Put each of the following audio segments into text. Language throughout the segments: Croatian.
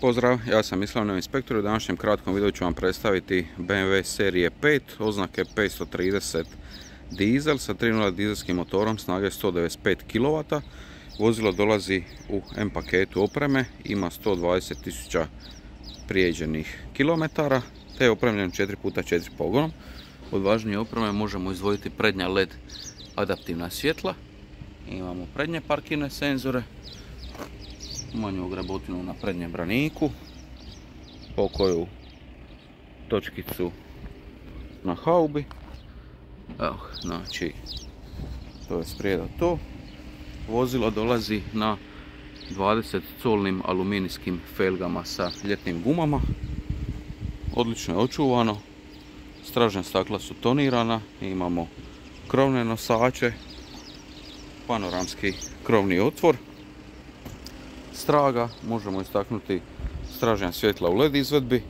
Pozdrav, ja sam Islavno inspektor u današnjem kratkom videu ću vam predstaviti BMW serije 5 oznake 530 dizel sa 3.0 dizelskim motorom snage 195 kW. Vozilo dolazi u M paketu opreme, ima 120.000 prijeđenih kilometara te je opremljen 4x4 pogonom. Od važnije opreme možemo izdvojiti prednja LED adaptivna svjetla. Imamo prednje parkirne senzore, manju grabotinu na prednjem braniku, pokoju točkicu na haubi. Evo, znači, to je sprijeda to. Vozilo dolazi na 20 colnim aluminijskim felgama sa ljetnim gumama. Odlično je očuvano. Stražna stakla su tonirana. Imamo krovne nosače. Panoramski krovni otvor straga, možemo istaknuti stražnja svjetla u LED izvedbi,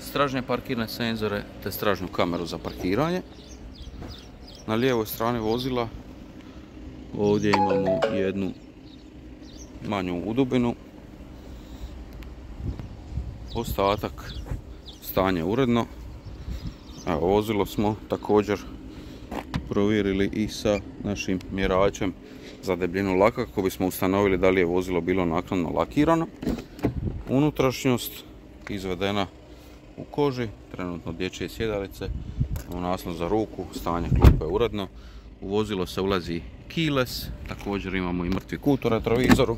stražnje parkirne senzore te stražnju kameru za parkiranje. Na lijevoj strani vozila ovdje imamo jednu manju udubinu. Ostatak stanje uredno. Evo, vozilo smo također provjerili i sa našim mjeračem za debljinu laka kako bismo ustanovili da li je vozilo bilo naknadno lakirano. Unutrašnjost izvedena u koži, trenutno dječje sjedalice, u naslov za ruku, stanje klupe je uredno. U vozilo se ulazi keyless, također imamo i mrtvi kut u retrovizoru.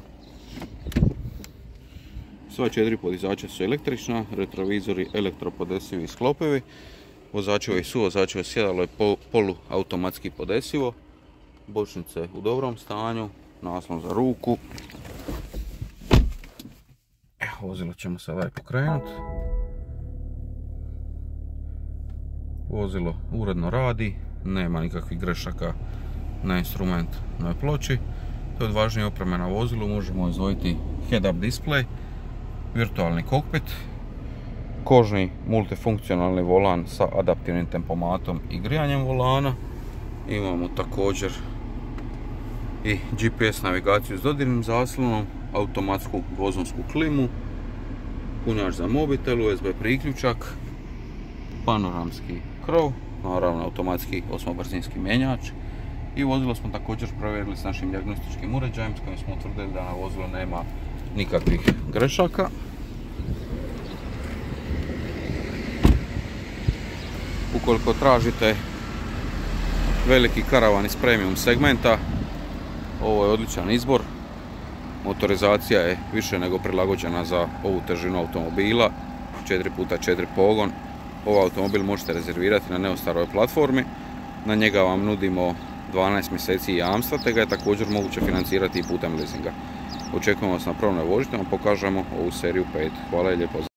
Sva četiri podizača su električna, retrovizori elektropodesivi i sklopivi. Vozačevo i suvozačevo sjedalo je poluautomatski podesivo bočnice u dobrom stanju, naslon za ruku. Evo, vozilo ćemo se ovaj pokrenuti. Vozilo uredno radi, nema nikakvih grešaka na instrumentnoj ploči. To je od važnije opreme na vozilu, možemo izdvojiti head-up display, virtualni kokpit, kožni multifunkcionalni volan sa adaptivnim tempomatom i grijanjem volana. Imamo također i GPS navigaciju s dodirnim zaslonom, automatsku vozonsku klimu, punjač za mobitel, USB priključak, panoramski krov, naravno automatski osmobrzinski menjač i vozilo smo također provjerili s našim diagnostičkim uređajem s kojim smo utvrdili da na vozilu nema nikakvih grešaka. Ukoliko tražite veliki karavan iz premium segmenta, ovo je odličan izbor. Motorizacija je više nego prilagođena za ovu težinu automobila. 4x4 pogon. Ovaj automobil možete rezervirati na neostaroj platformi. Na njega vam nudimo 12 mjeseci jamstva, te ga je također moguće financirati i putem leasinga. Očekujemo vas na prvnoj vožnji, vam pokažemo ovu seriju 5. Hvala i lijepo